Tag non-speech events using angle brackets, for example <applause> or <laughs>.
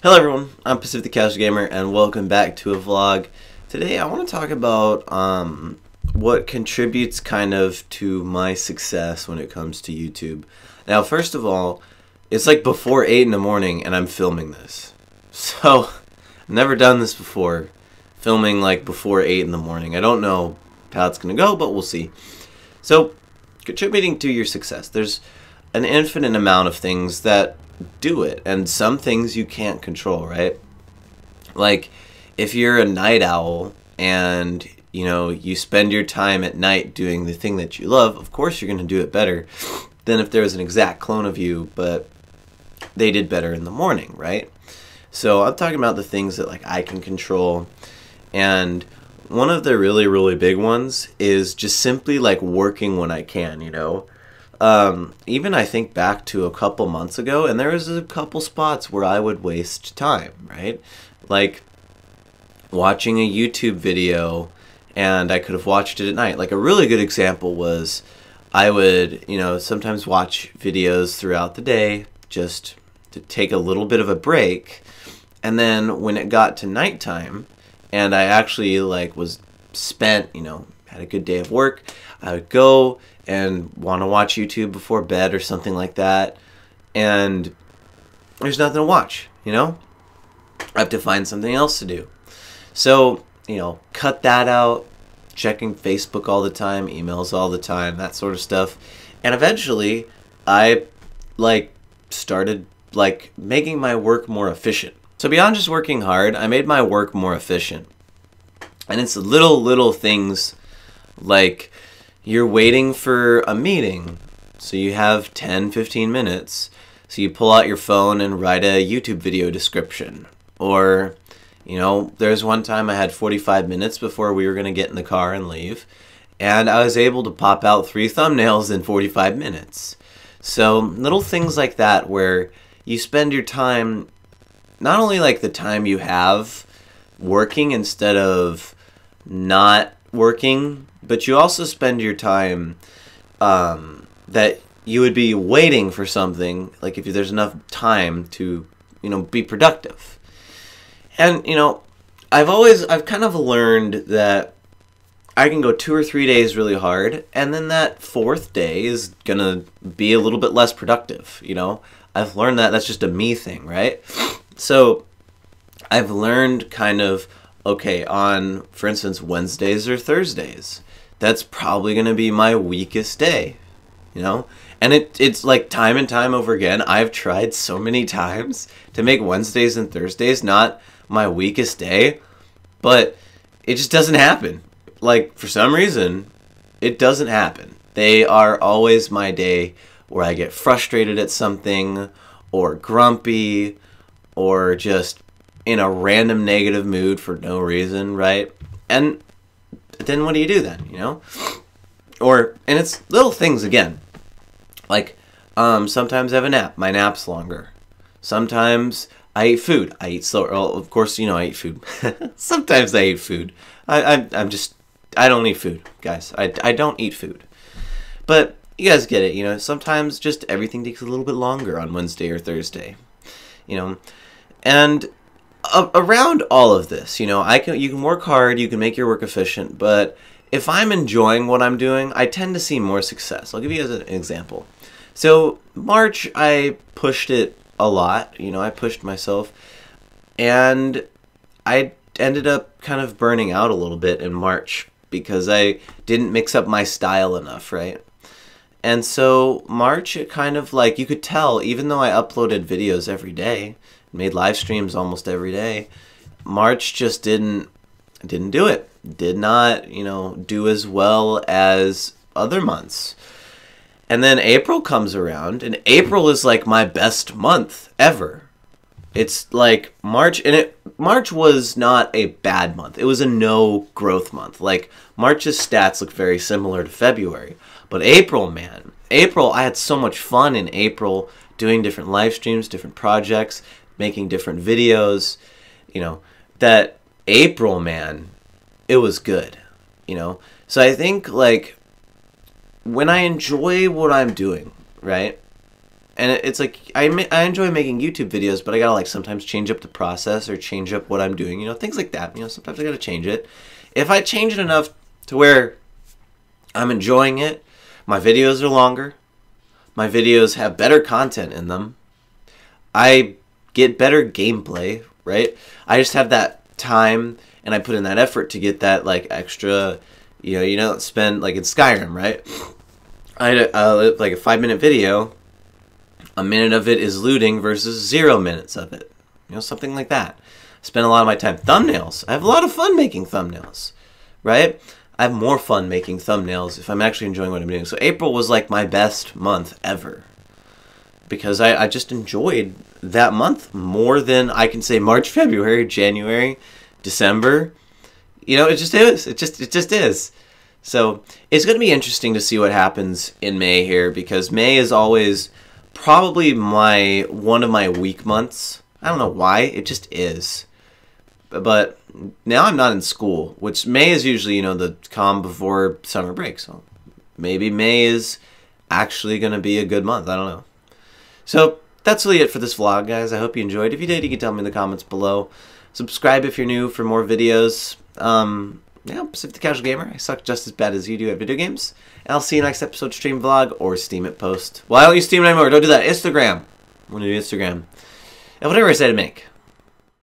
Hello everyone, I'm Pacific the Casual Gamer and welcome back to a vlog. Today I want to talk about um, what contributes kind of to my success when it comes to YouTube. Now first of all, it's like before 8 in the morning and I'm filming this. <laughs> So, I've never done this before, filming like before 8 in the morning. I don't know how it's going to go, but we'll see. So, contributing to your success. There's an infinite amount of things that do it. And some things you can't control, right? Like if you're a night owl and you know you spend your time at night doing the thing that you love, of course you're going to do it better than if there was an exact clone of you, but they did better in the morning, right? So I'm talking about the things that like I can control and one of the really really big ones is just simply like working when I can, you know um, even I think back to a couple months ago, and there was a couple spots where I would waste time, right? Like watching a YouTube video, and I could have watched it at night. Like a really good example was I would, you know, sometimes watch videos throughout the day just to take a little bit of a break. And then when it got to nighttime, and I actually like was spent, you know, had a good day of work, I would go and want to watch YouTube before bed or something like that, and there's nothing to watch, you know? I have to find something else to do. So, you know, cut that out, checking Facebook all the time, emails all the time, that sort of stuff. And eventually, I like started like making my work more efficient. So beyond just working hard, I made my work more efficient. And it's little little things like you're waiting for a meeting, so you have 10, 15 minutes. So you pull out your phone and write a YouTube video description. Or, you know, there's one time I had 45 minutes before we were going to get in the car and leave. And I was able to pop out three <laughs> thumbnails in 45 minutes. So little things like that where you spend your time, not only like the time you have working instead of not working but you also spend your time um, that you would be waiting for something like if there's enough time to you know be productive. And you know i've always i've kind of learned that i can go two or three days really hard and then that fourth day is gonna be a little bit less productive you know? I've learned that that's just a me thing right? So i've learned kind of okay on for instance wednesdays or thursdays that's probably going to be my weakest day, you know? And it, it's like time and time over again, I've tried so many times to make Wednesdays and Thursdays not my weakest day, but it just doesn't happen. Like, for some reason, it doesn't happen. They are always my day where I get frustrated at something, or grumpy, or just in a random negative mood for no reason, right? And then what do you do then? You know, or and it's little things again, like um, sometimes I have a nap. My nap's longer. Sometimes I eat food. I eat slower. Well, of course, you know I eat food. <laughs> sometimes I eat food. I, I I'm just I don't eat food, guys. I I don't eat food, but you guys get it. You know, sometimes just everything takes a little bit longer on Wednesday or Thursday. You know, and around all of this, you know, I can you can work hard, you can make your work efficient, but if I'm enjoying what I'm doing, I tend to see more success. I'll give you as an example. So March, I pushed it a lot. You know, I pushed myself, and I ended up kind of burning out a little bit in March because I didn't mix up my style enough, right? And so March, it kind of like you could tell, even though I uploaded videos every day, made live streams almost every day. March just didn't didn't do it. Did not, you know, do as well as other months. And then April comes around and April is like my best month ever. It's like March and it March was not a bad month. It was a no growth month. Like March's stats look very similar to February. But April, man, April I had so much fun in April doing different live streams, different projects, making different videos, you know, that April, man, it was good, you know? So I think, like, when I enjoy what I'm doing, right? and it's like I I enjoy making YouTube videos, but I gotta like sometimes change up the process or change up what I'm doing. You know, things like that. You know, sometimes I gotta change it. If I change it enough to where I'm enjoying it, my videos are longer. My videos have better content in them. I get better gameplay, right? I just have that time and I put in that effort to get that like extra, you know, you know, spend like in Skyrim, right? I had a, like a five minute video. A minute of it is looting versus zero minutes of it, you know, something like that. spend a lot of my time thumbnails. I have a lot of fun making thumbnails, right? I have more fun making thumbnails if I'm actually enjoying what I'm doing. So April was like my best month ever because I, I just enjoyed that month more than I can say March, February, January, December. You know, it just is. It just it just is. So it's going to be interesting to see what happens in May here because May is always probably my one of my weak months. I don't know why. It just is. But now I'm not in school, which May is usually, you know, the calm before summer break. So maybe May is actually going to be a good month. I don't know. So that's really it for this vlog, guys. I hope you enjoyed. If you did, you can tell me in the comments below. Subscribe if you're new for more videos. Um, yeah, Pacific the Casual Gamer. I suck just as bad as you do at video games. And I'll see you next episode stream vlog or Steemit post. Why don't you Steemit anymore? Don't do that. Instagram. I'm going to do Instagram. And whatever I say to make.